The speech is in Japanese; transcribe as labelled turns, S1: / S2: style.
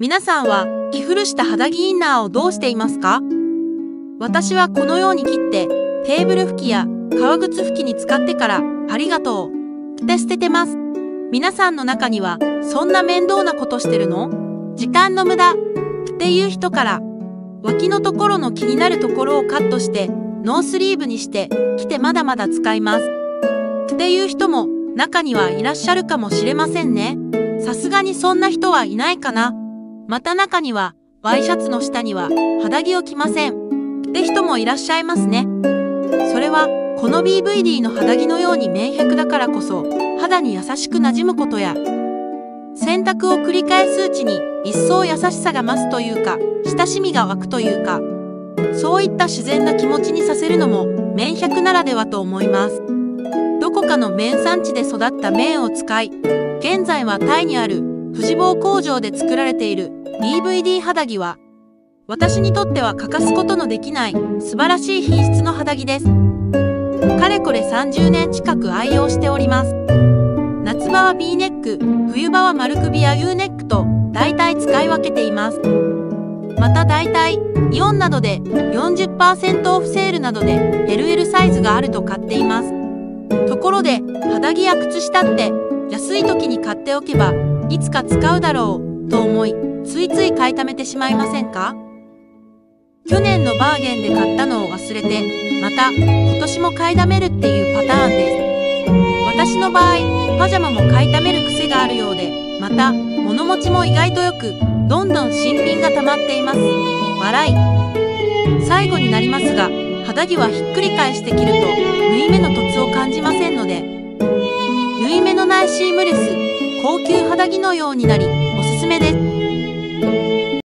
S1: 皆さんは着古した肌着インナーをどうしていますか？私はこのように切ってテーブル拭きや革靴拭きに使ってからありがとうって捨ててます。皆さんの中にはそんな面倒なことしてるの？時間の無駄っていう人から脇のところの気になるところをカットしてノースリーブにして着てまだまだ使います。っていう人も中にはいらっしゃるかもしれませんね。さすがにそんな人はいないかな。また中にはワイシャツの下には肌着を着ません。って人もいらっしゃいますね。それはこの BVD の肌着のように綿100だからこそ肌に優しくなじむことや洗濯を繰り返すうちに一層優しさが増すというか親しみが湧くというかそういった自然な気持ちにさせるのも綿100ならではと思いますどこかの綿産地で育った綿を使い現在はタイにある富士坊工場で作られている DVD 肌着は私にとっては欠かすことのできない素晴らしい品質の肌着です。かれこれ30年近く愛用しております。夏場は B ネック冬場は丸首や U ネックと大体使い分けています。また大体イオンなどで40%オフセールなどで LL サイズがあると買っています。ところで肌着や靴下って安い時に買っておけばいつか使うだろうと思いついつい買い溜めてしまいませんか？去年のバーゲンで買ったのを忘れてまた今年も買いだめるっていうパターンです。私の場合パジャマも買いだめる癖があるようでまた物持ちも意外とよくどんどん新品が溜まっています。笑い。最後になりますが肌着はひっくり返して着ると縫い目の凸を感じませんので。縫い目のないシームレス高級肌着のようになりおすすめです。